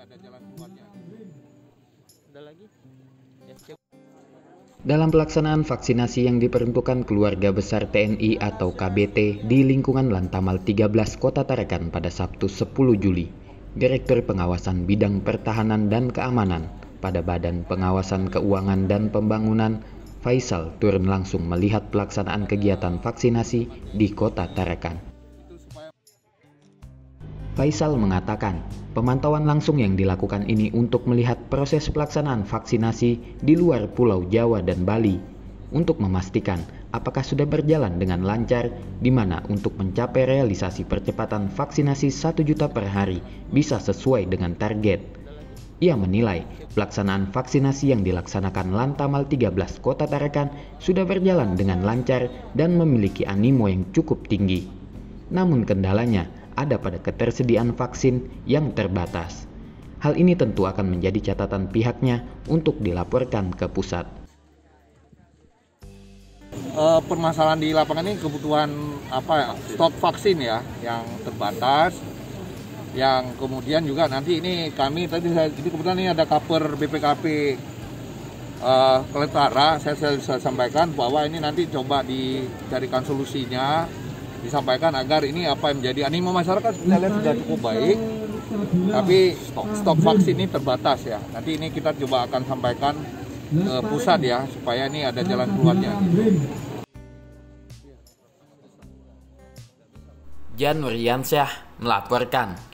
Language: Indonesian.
ada jalan keluarnya. Ada lagi? Ya, cek. Dalam pelaksanaan vaksinasi yang diperuntukkan keluarga besar TNI atau KBT di lingkungan Lantamal 13 Kota Tarakan pada Sabtu 10 Juli, Direktur Pengawasan Bidang Pertahanan dan Keamanan pada Badan Pengawasan Keuangan dan Pembangunan Faisal turun langsung melihat pelaksanaan kegiatan vaksinasi di Kota Tarakan. Faisal mengatakan, pemantauan langsung yang dilakukan ini untuk melihat proses pelaksanaan vaksinasi di luar Pulau Jawa dan Bali untuk memastikan apakah sudah berjalan dengan lancar di mana untuk mencapai realisasi percepatan vaksinasi 1 juta per hari bisa sesuai dengan target. Ia menilai pelaksanaan vaksinasi yang dilaksanakan Lantamal 13 Kota Tarakan sudah berjalan dengan lancar dan memiliki animo yang cukup tinggi. Namun kendalanya ada pada ketersediaan vaksin yang terbatas. Hal ini tentu akan menjadi catatan pihaknya untuk dilaporkan ke pusat. Uh, permasalahan di lapangan ini kebutuhan apa ya, stok vaksin ya yang terbatas yang kemudian juga nanti ini kami tadi saya jadi kebetulan ini ada kaper BPKP uh, Keletara saya, saya, saya sampaikan bahwa ini nanti coba dicarikan solusinya disampaikan agar ini apa yang menjadi animo masyarakat lihat sudah cukup baik. Tapi stok, stok vaksin ini terbatas ya. Nanti ini kita coba akan sampaikan ke pusat ya supaya ini ada jalan keluarnya. Jan Nuryansyah melaporkan